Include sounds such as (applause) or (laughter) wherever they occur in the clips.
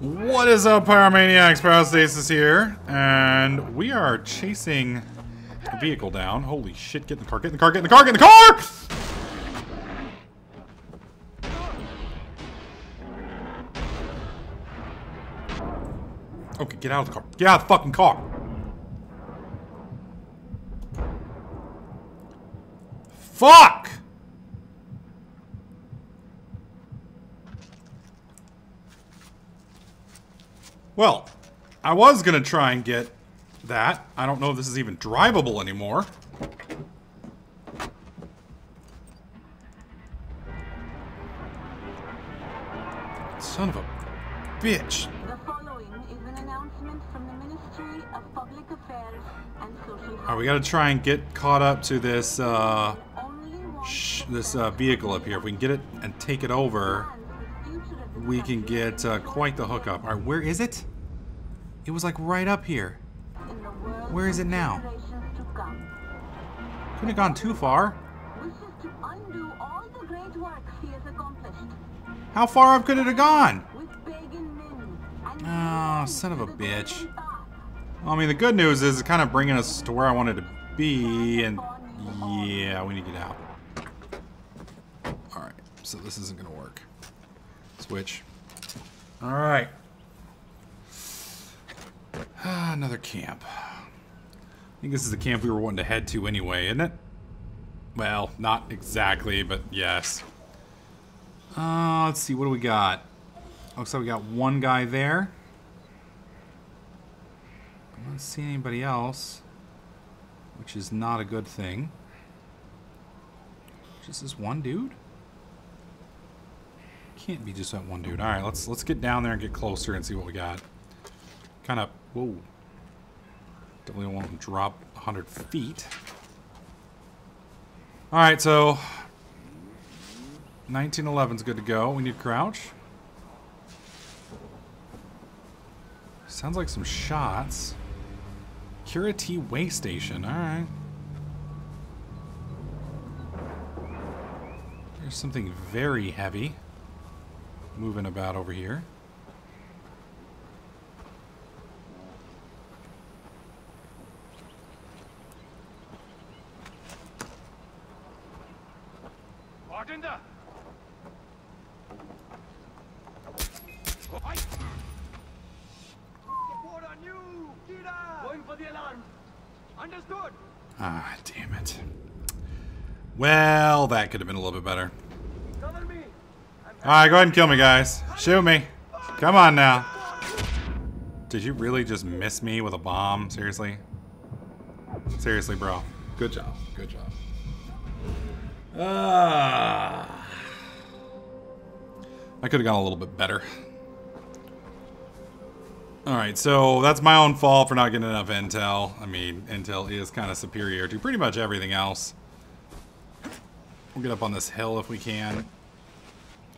What is up, Pyromaniacs? Pyrostasis here, and we are chasing a vehicle down. Holy shit, get in the car, get in the car, get in the car, get in the car! Okay, get out of the car. Get out of the fucking car! Fuck! Well, I was gonna try and get that. I don't know if this is even drivable anymore. Son of a bitch. The following is an announcement from the Ministry of Public Affairs and Social Alright, we gotta try and get caught up to this, uh, this, uh, vehicle up here. If we can get it and take it over, we can get, uh, quite the hookup. Alright, where is it? It was like right up here. Where is it now? Couldn't have gone too far. All How far up could it have gone? Oh, son of a bitch. Well, I mean, the good news is it's kind of bringing us to where I wanted to be, and yeah, we need to get out. Alright, so this isn't going to work. Switch. Alright. Ah, Another camp. I think this is the camp we were wanting to head to anyway, isn't it? Well, not exactly, but yes. Uh, let's see, what do we got? Looks like we got one guy there. I don't see anybody else, which is not a good thing. Just this one dude? Can't be just that one dude. All right, let's let's get down there and get closer and see what we got. Kind of, whoa. Definitely won't want to drop 100 feet. All right, so 1911's good to go. We need to crouch. Sounds like some shots. Curity Way Station, alright. There's something very heavy moving about over here. Bartender! Report on you! Going for the alarm. Understood. Ah, damn it. Well, that could have been a little bit better. Alright, go ahead and kill me, guys. Shoot me. Come on now. Did you really just miss me with a bomb? Seriously? Seriously, bro. Good job. Good job. Ah. I could have gone a little bit better. Alright, so that's my own fault for not getting enough intel. I mean, intel is kind of superior to pretty much everything else. We'll get up on this hill if we can.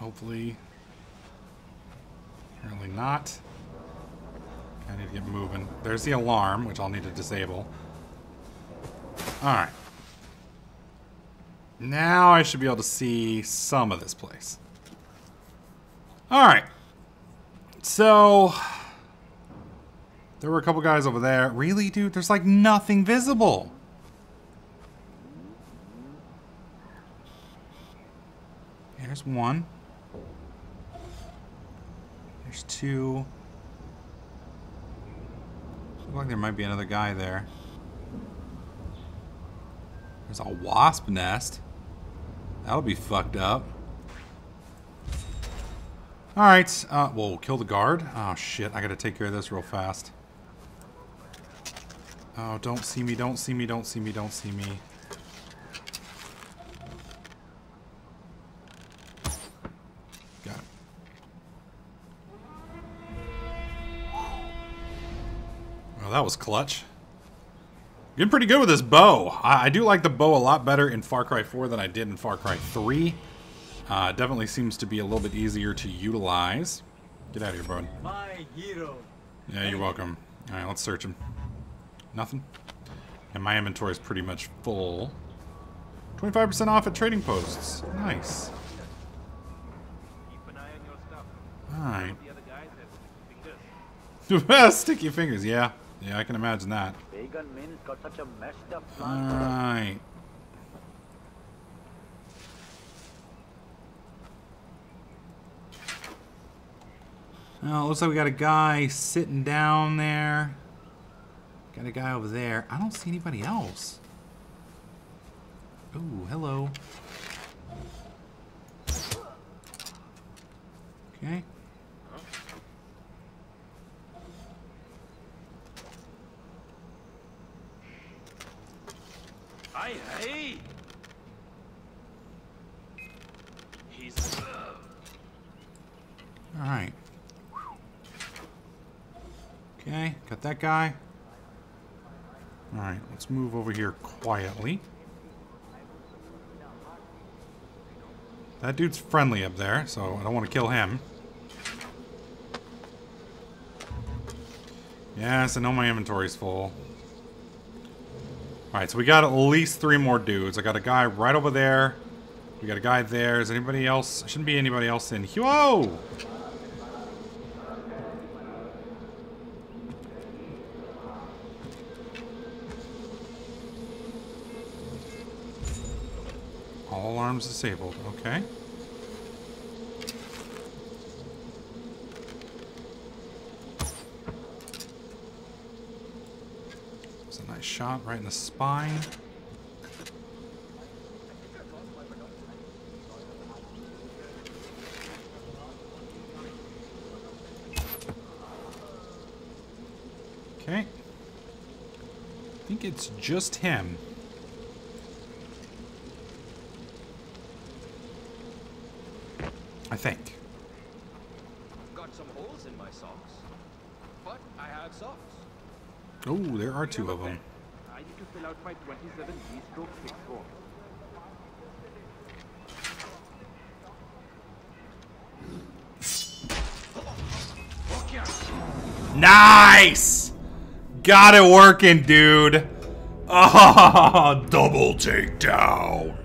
Hopefully. Apparently not. I need to get moving. There's the alarm, which I'll need to disable. Alright. Now I should be able to see some of this place. Alright. So... There were a couple guys over there. Really, dude? There's like nothing visible. There's one. There's two. Looks like there might be another guy there. There's a wasp nest. That'll be fucked up. Alright, uh, whoa, kill the guard? Oh shit, I gotta take care of this real fast. Oh, don't see me, don't see me, don't see me, don't see me. Well, that was clutch. Getting pretty good with this bow. I, I do like the bow a lot better in Far Cry 4 than I did in Far Cry 3. Uh, definitely seems to be a little bit easier to utilize. Get out of here, bud. My hero. Yeah, you're welcome. Alright, let's search him. Nothing? And my inventory is pretty much full. 25% off at trading posts. Nice. Keep an eye on your stuff. Alright. The other guys have been (laughs) Sticky fingers, yeah. Yeah, I can imagine that. Pagan Min's got such a messed up plan. Alright. Well, it looks like we got a guy sitting down there. Got a guy over there. I don't see anybody else. Oh, hello. Okay. Aye, aye. He's. Alright. Okay, got that guy. Alright, let's move over here quietly. That dude's friendly up there, so I don't want to kill him. Yes, I know my inventory's full. Alright, so we got at least three more dudes. I got a guy right over there. We got a guy there. Is anybody else? Shouldn't be anybody else in here. Whoa! All alarms disabled. Okay. It's a nice shot right in the spine. Okay. I think it's just him. Think. Got some holes in my socks. But I have socks. Oh, there are two of them. I need to fill out my 27 D-stroke six form. Nice! Got it working, dude. Ah, (laughs) double takedown.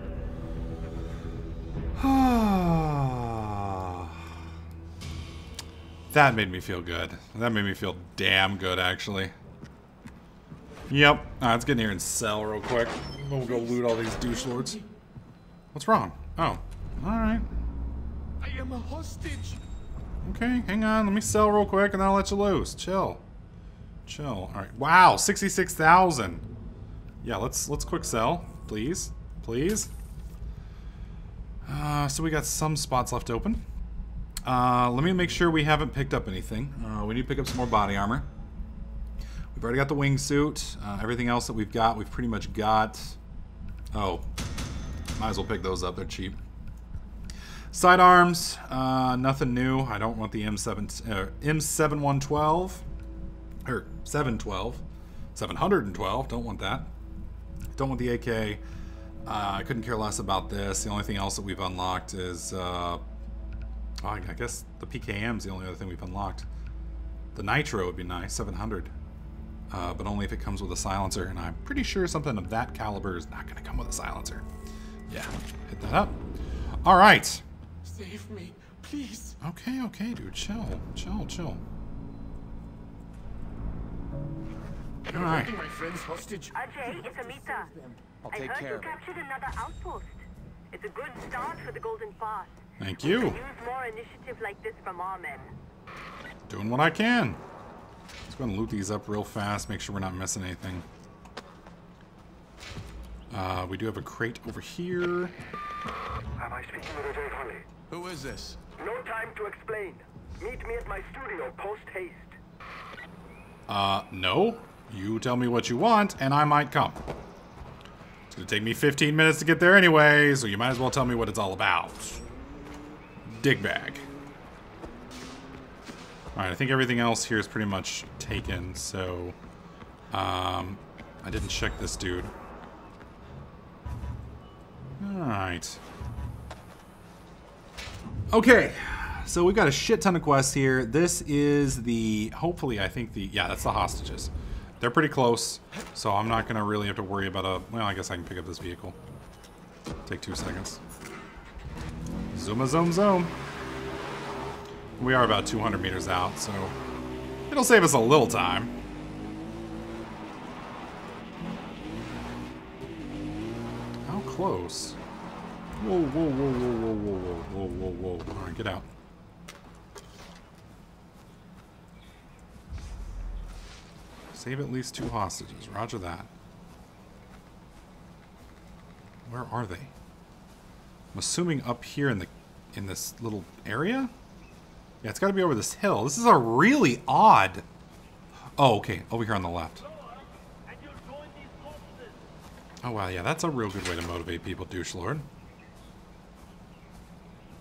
That made me feel good. That made me feel damn good, actually. Yep. Uh, let's get in here and sell real quick. We'll go loot all these douche lords. What's wrong? Oh. Alright. I am a hostage. Okay, hang on. Let me sell real quick and I'll let you loose. Chill. Chill. Alright. Wow, 66,000. Yeah, let's let's quick sell, please. Please. Uh, so we got some spots left open. Uh, let me make sure we haven't picked up anything. Uh, we need to pick up some more body armor. We've already got the wingsuit. Uh, everything else that we've got, we've pretty much got. Oh, might as well pick those up. They're cheap. Sidearms, uh, nothing new. I don't want the M7, uh, M7112 or 712, 712. Don't want that. Don't want the AK. Uh, I couldn't care less about this. The only thing else that we've unlocked is, uh, I I guess the PKM is the only other thing we've unlocked. The Nitro would be nice, 700. Uh, but only if it comes with a silencer, and I'm pretty sure something of that caliber is not going to come with a silencer. Yeah, hit that up. All right. Save me, please. Okay, okay, dude. Chill, chill, chill. All right. my friend's hostage. Ajay, it's Amita. I'll I take heard care you captured another outpost. It's a good start for the Golden Path. Thank you. more initiative like this from our men. Doing what I can. Let's go and loot these up real fast. Make sure we're not missing anything. Uh, we do have a crate over here. Am I speaking with Ajay Conley? Who is this? No time to explain. Meet me at my studio post haste. Uh, no. You tell me what you want, and I might come. It's gonna take me 15 minutes to get there anyway, so you might as well tell me what it's all about. Dig bag. Alright, I think everything else here is pretty much taken, so... Um, I didn't check this dude. Alright. Okay, so we've got a shit ton of quests here. This is the, hopefully, I think the, yeah, that's the hostages. They're pretty close, so I'm not going to really have to worry about a, well, I guess I can pick up this vehicle. Take two seconds. Zoom zoom zoom. We are about 200 meters out, so It'll save us a little time. How close? Whoa, whoa, whoa, whoa, whoa, whoa, whoa, whoa, whoa, whoa. Alright, get out. Save at least two hostages. Roger that. Where are they? I'm assuming up here in the in this little area? Yeah, it's got to be over this hill. This is a really odd... Oh, okay. Over here on the left. Oh, wow. Yeah, that's a real good way to motivate people, douche lord.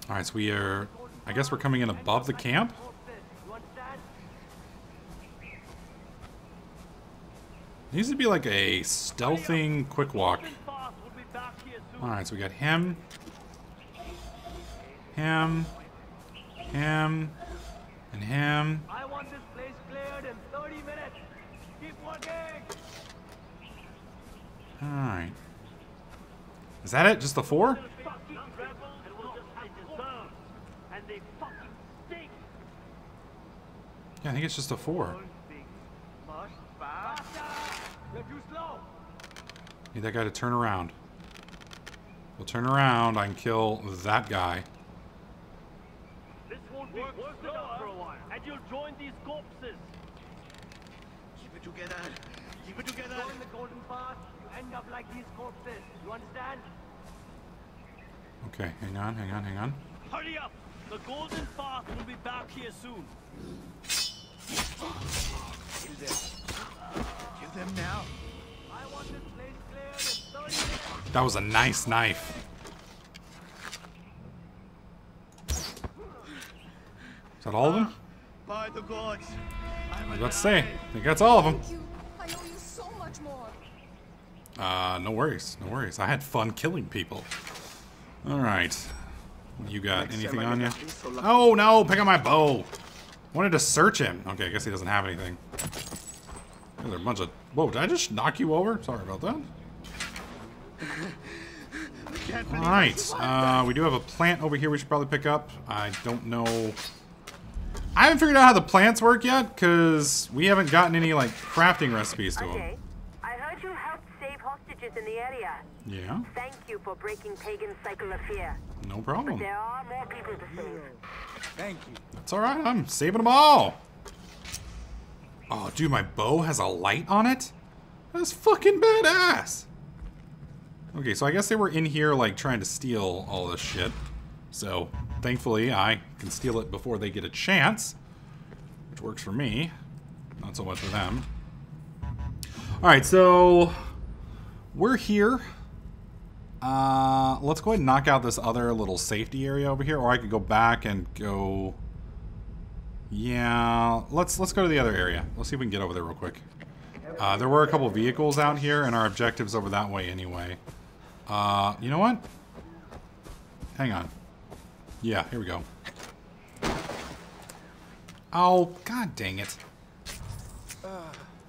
Alright, so we are... I guess we're coming in above the camp? Needs to be like a stealthing quick walk. Soon. Alright, so we got him. Him. Him. And him. I want this place cleared in 30 minutes. Keep working. Alright. Is that it? Just the four? Fucking rebels will just they deserve. And they fucking stink. Yeah, I think it's just a four. Much faster. You're too slow. Need that guy to turn around. We'll turn around. I can kill that guy. This won't be worth enough for a while. And you'll join these corpses. Keep it together. Keep it together. Join the golden path. You end up like these corpses. You understand? Okay, hang on, hang on, hang on. Hurry up! The golden path will be back here soon. Kill them. Kill them now. I want this place cleared in 30 minutes. That was a nice knife. Is that all of them? By the gods. I'm I was about to say, I think that's all of them. Thank you. I owe you so much more. Uh, no worries, no worries. I had fun killing people. All right. You got Next anything on you? get so. Oh no! Pick up my bow. Wanted to search him. Okay, I guess he doesn't have anything. There's a bunch of. Whoa! Did I just knock you over? Sorry about that. (laughs) Can't All believe right. Uh, we do have a plant over here. We should probably pick up. I don't know. I haven't figured out how the plants work yet because we haven't gotten any like crafting recipes to them. Okay. I heard you helped save hostages in the area. Yeah. Thank you for breaking Pagan's cycle of fear. No problem. There are more people to save. Thank you. That's all right. I'm saving them all. Oh, dude, my bow has a light on it. That's fucking badass. Okay, so I guess they were in here like trying to steal all this shit. So thankfully, I can steal it before they get a chance, which works for me. Not so much for them. All right, so we're here. Uh, let's go ahead and knock out this other little safety area over here, or I could go back and go. Yeah, let's let's go to the other area. Let's see if we can get over there real quick. Uh, there were a couple vehicles out here, and our objective's over that way anyway. Uh, you know what? Hang on. Yeah, here we go. Oh, god dang it.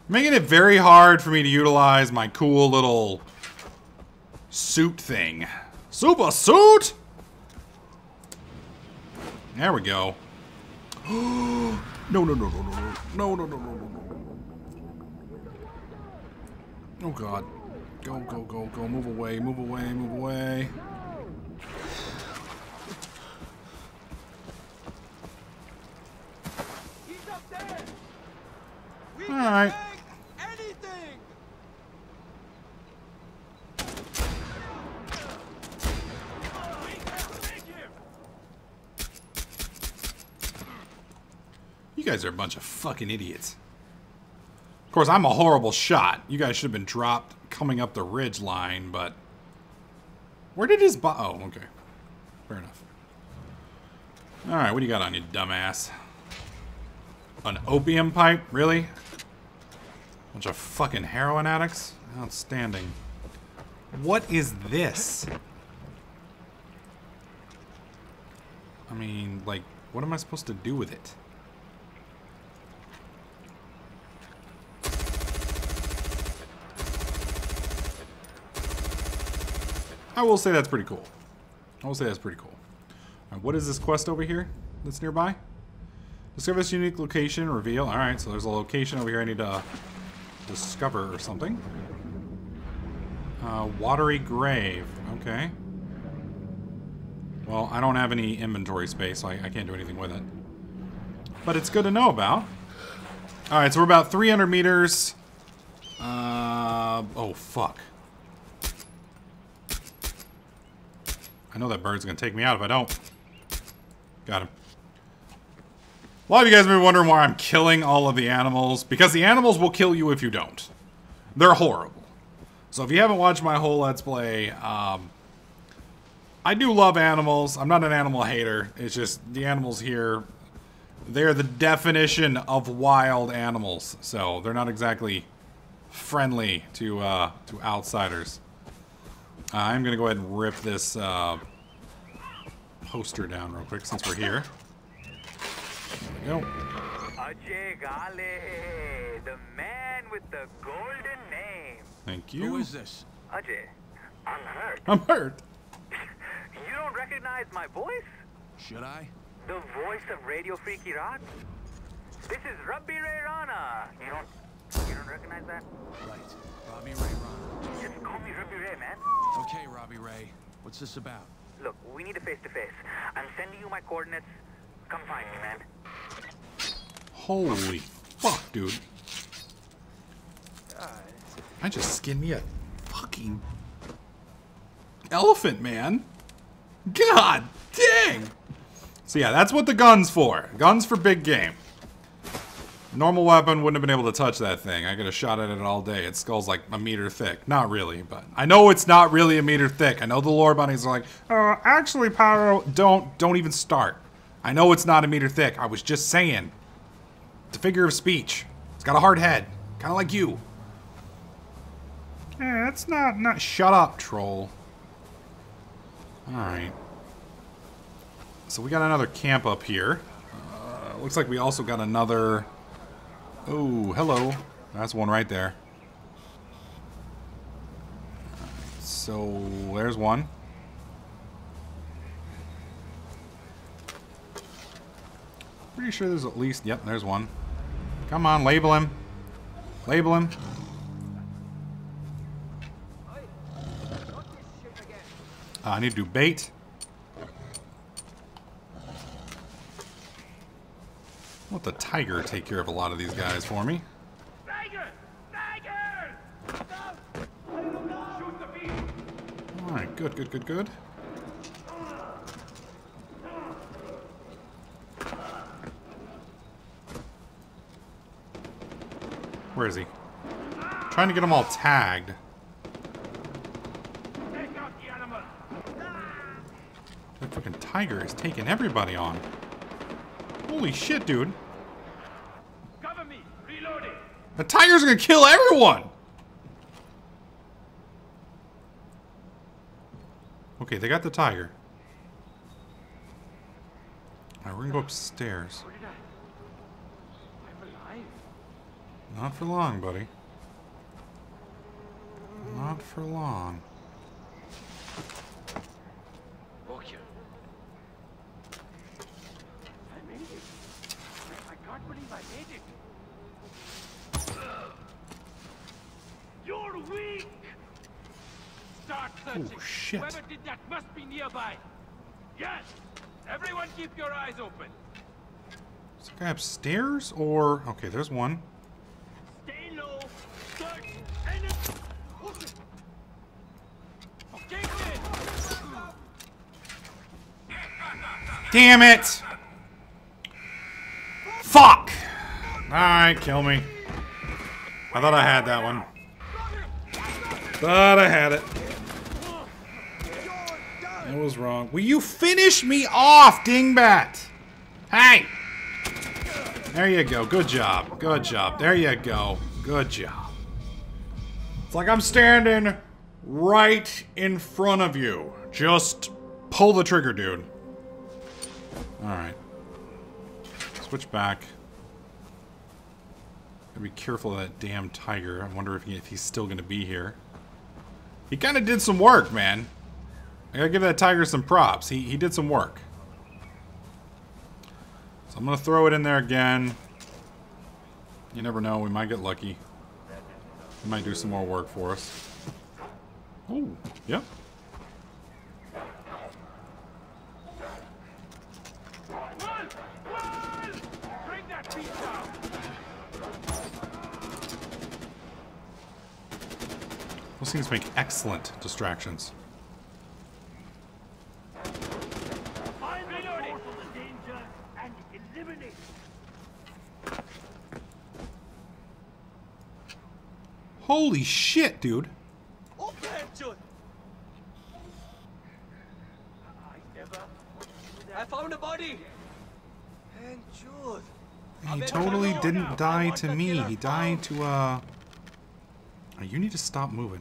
Making it very hard for me to utilize my cool little suit thing. Super suit! There we go. no, no, no, no, no, no, no, no, no, no, no, no. Oh god. Go, go, go, go. Move away, move away, move away. Take him! You guys are a bunch of fucking idiots. Of course, I'm a horrible shot. You guys should have been dropped coming up the ridge line, but... Where did his bo- Oh, okay. Fair enough. Alright, what do you got on you, dumbass? An opium pipe? Really? Bunch of fucking heroin addicts? Outstanding. What is this? I mean, like, what am I supposed to do with it? I will say that's pretty cool. I will say that's pretty cool. Alright, what is this quest over here that's nearby? Discover this unique location, reveal. Alright, so there's a location over here I need to discover or something. Uh, watery grave. Okay. Well, I don't have any inventory space, so I, I can't do anything with it. But it's good to know about. Alright, so we're about 300 meters. Uh, oh, fuck. I know that bird's gonna take me out if I don't. Got him. A lot of you guys may be wondering why I'm killing all of the animals. Because the animals will kill you if you don't. They're horrible. So if you haven't watched my whole Let's Play, um, I do love animals. I'm not an animal hater. It's just the animals here, they're the definition of wild animals. So they're not exactly friendly to uh, to outsiders. I'm going to go ahead and rip this uh, poster down real quick since we're here. There we go. Ajay Ghale, the man with the golden name. Thank you. Who is this? Ajay, I'm hurt. I'm hurt. You don't recognize my voice? Should I? The voice of Radio Freaky Rock? This is Rabi Ray Rana. You don't, you don't recognize that? Right. Robbie Ray Ron. Just call me Rabbi Ray, man. Okay, Robbie Ray. What's this about? Look, we need a face-to-face. I'm sending you my coordinates. Come find me, man. Holy fuck, dude. I just skinned me a fucking elephant, man. God dang. So yeah, that's what the gun's for. Gun's for big game. Normal weapon wouldn't have been able to touch that thing. I could have shot at it all day. Its skull's like a meter thick. Not really, but I know it's not really a meter thick. I know the lore bunnies are like, uh, actually, Pyro, don't, don't even start. I know it's not a meter thick. I was just saying. It's a figure of speech. It's got a hard head, kind of like you. Yeah, that's not not. Shut up, troll. All right. So we got another camp up here. Uh, looks like we also got another. Oh, hello. That's one right there. So there's one. Pretty sure there's at least. Yep, there's one. Come on, label him. Label him. Uh, I need to do bait. Let the tiger take care of a lot of these guys for me. Tiger! Tiger! Alright, good, good, good, good. Where is he? Trying to get them all tagged. The! That fucking tiger is taking everybody on. Holy shit, dude. Cover me! Reloading! The tiger's gonna kill everyone! Okay, they got the tiger. Alright, we're gonna go upstairs. What did I... I'm alive. Not for long, buddy. Not for long. Okay. I made it. I, I can't believe I made it. You're weak! Start oh, searching. Oh, shit. Whoever did that must be nearby. Yes! Everyone keep your eyes open. Is the guy upstairs or okay, there's one. Damn it! Fuck! Alright, kill me. I thought I had that one. Thought I had it. I was wrong. Will you finish me off, dingbat? Hey! There you go. Good job. Good job. There you go. Good job. It's like I'm standing right in front of you. Just pull the trigger, dude. Alright. Switch back. Gotta be careful of that damn tiger. I wonder if, he, if he's still gonna be here. He kind of did some work, man. I gotta give that tiger some props. He, he did some work. So I'm gonna throw it in there again. You never know, we might get lucky. It might do some more work for us. Oh, yep. Run! Run! Bring that beast down! Those things make excellent distractions. Find the source of the danger and eliminate it. Holy shit, dude. I found a body. And Jude. He totally didn't die to me. He died to, uh... You need to stop moving.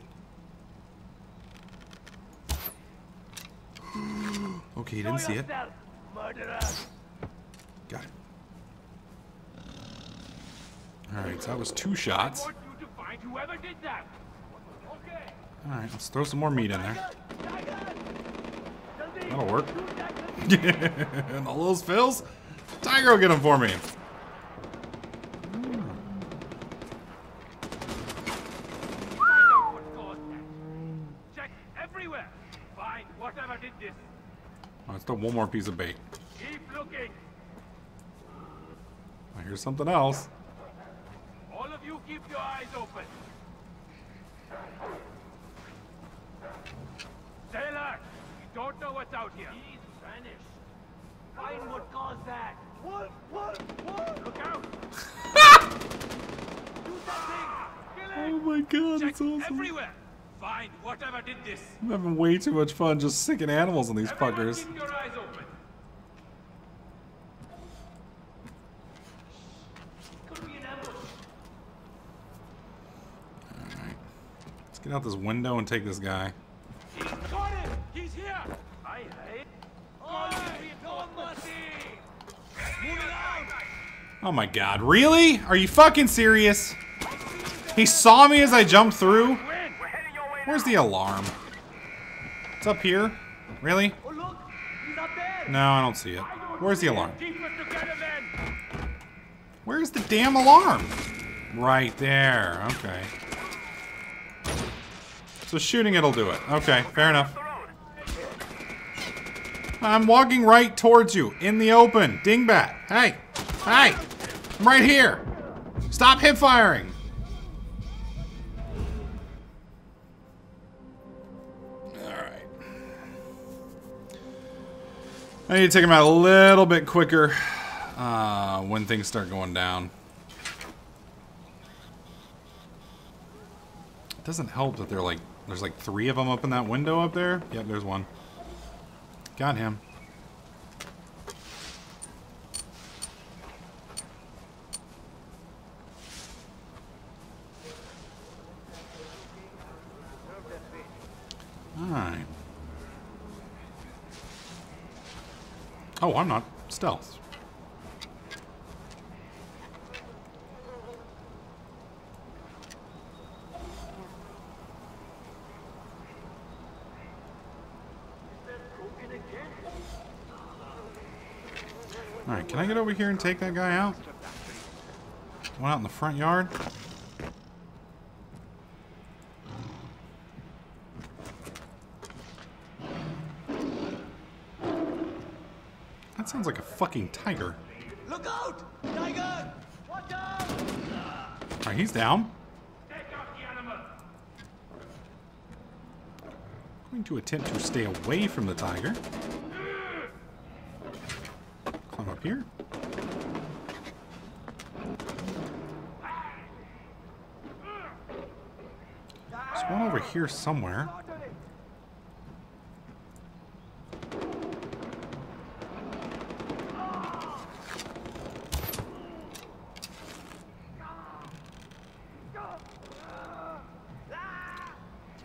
Okay, he didn't see it. Got it. Alright, so that was two shots. I want you to find whoever did that. Okay. Alright, let's throw some more meat in there. That'll work. (laughs) and all those fills? Tiger will get them for me. Find out what caused that. Check everywhere. Find whatever did this. Let's throw one more piece of bait. Keep looking. Oh, here's something else. All of you keep your eyes open. Sailor, we don't know what's out here. He's vanished. Find what caused that. What? What? What? Look out! (laughs) Shoot that thing! Kill Oh my god, Check it's awesome. everywhere. Find whatever did this. I'm having way too much fun just sicking animals on these Everyone fuckers. keep your eyes open. Could be an ambush. Let's get out this window and take this guy. He's got him! He's here! I hate. Call me reinforcements. Moving out! Oh my god, really? Are you fucking serious? He saw me as I jumped through? Where's the alarm? It's up here? Really? Oh look! He's up there! No, I don't see it. Where's the alarm? Keep it together then! Where's the damn alarm? Right there. Okay. So shooting it'll do it. Okay, fair enough. I'm walking right towards you in the open. Dingbat. Hey. Hey. I'm right here. Stop hip firing. I need to take them out a little bit quicker uh, when things start going down. It doesn't help that they're like, there's like three of them up in that window up there. Yep, there's one. Got him. Alright. Oh, I'm not. Stealth. Alright, can I get over here and take that guy out? One out in the front yard? That sounds like a fucking tiger. Look out! Tiger! Watch out! Alright, he's down. Take out the animal! I'm going to attempt to stay away from the tiger. Climb up here. There's one over here somewhere.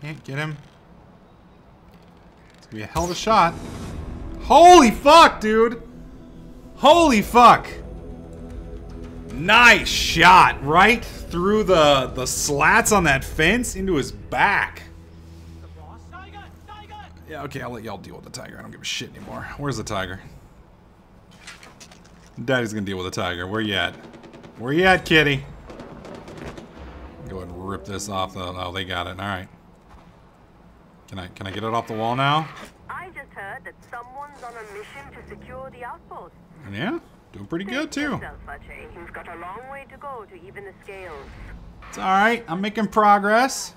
Can't get him. It's gonna be a hell of a shot. Holy fuck, dude! Holy fuck! Nice shot, right through the the slats on that fence into his back. Yeah, okay, I'll let y'all deal with the tiger. I don't give a shit anymore. Where's the tiger? Daddy's gonna deal with the tiger. Where you at? Where you at, kitty? Go ahead and rip this off. Oh, they got it. All right. Can I can I get it off the wall now? I just heard that someone's on a mission to secure the outpost. Yeah, doing pretty good too. yourself, You've got a long way to go to even the scales. It's all right. I'm making progress.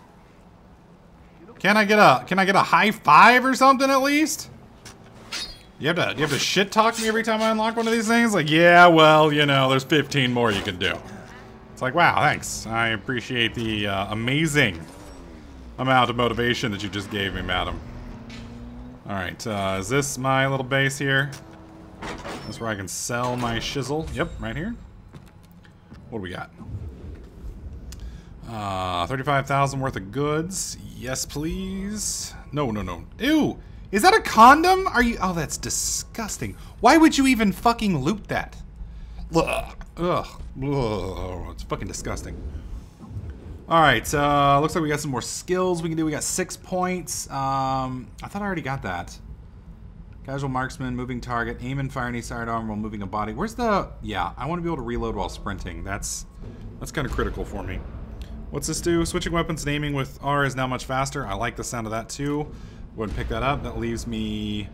Can I get a can I get a high five or something at least? You have to you have to shit talk me every time I unlock one of these things. Like, yeah, well, you know, there's 15 more you can do. It's like, wow, thanks. I appreciate the uh, amazing amount of motivation that you just gave me, madam. All right, uh, is this my little base here? That's where I can sell my shizzle. Yep, right here. What do we got? Uh, 35,000 worth of goods. Yes, please. No, no, no. Ew! Is that a condom? Are you... Oh, that's disgusting. Why would you even fucking loot that? Ugh. Ugh. Ugh. It's fucking disgusting. Alright, uh, looks like we got some more skills we can do. We got six points. Um, I thought I already got that. Casual marksman, moving target, aim and fire any sidearm while moving a body. Where's the... Yeah, I want to be able to reload while sprinting. That's that's kind of critical for me. What's this do? Switching weapons and aiming with R is now much faster. I like the sound of that too. Go ahead and pick that up. That leaves me...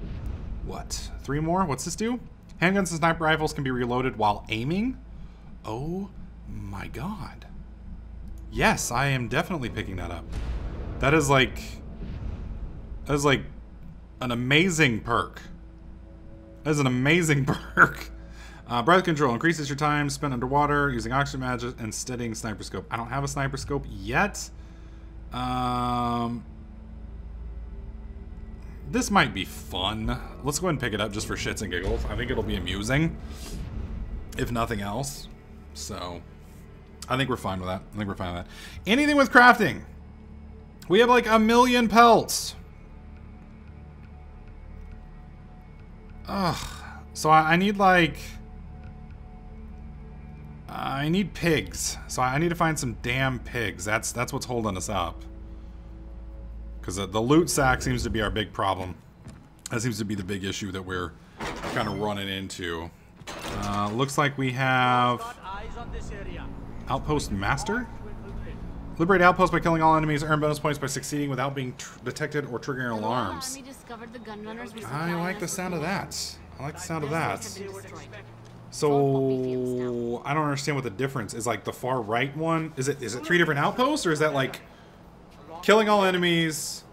What? Three more? What's this do? Handguns and sniper rifles can be reloaded while aiming? Oh my god. Yes, I am definitely picking that up. That is like... That is like an amazing perk. That is an amazing (laughs) perk. Uh, breath control increases your time spent underwater using oxygen magic and steadying sniper scope. I don't have a sniper scope yet. Um, this might be fun. Let's go ahead and pick it up just for shits and giggles. I think it'll be amusing, if nothing else. So, I think we're fine with that. I think we're fine with that. Anything with crafting. We have like a million pelts. Ugh. So I, I need like... I need pigs. So I need to find some damn pigs. That's that's what's holding us up. Because the, the loot sack seems to be our big problem. That seems to be the big issue that we're kind of running into. Uh, looks like we have Outpost Master. Liberate outpost by killing all enemies. Earn bonus points by succeeding without being detected or triggering alarms. Army discovered the gun runners we I like the sound of that. I like the sound of that. Have been destroyed. So I don't understand what the difference is. Like the far right one, is it is it three different outposts or is that like killing all enemies,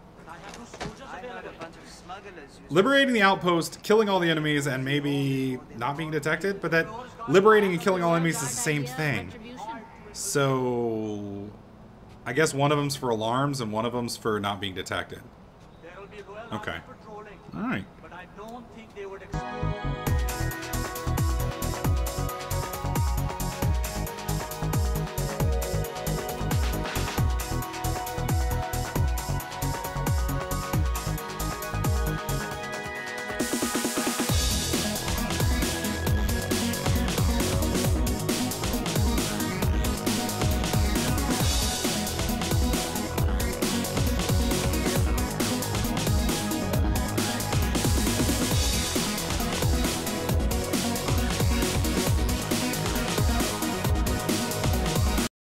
liberating the outpost, killing all the enemies, and maybe not being detected? But that liberating and killing all enemies is the same thing. So I guess one of them's for alarms and one of them's for not being detected. Be Okay. patrolling, All right.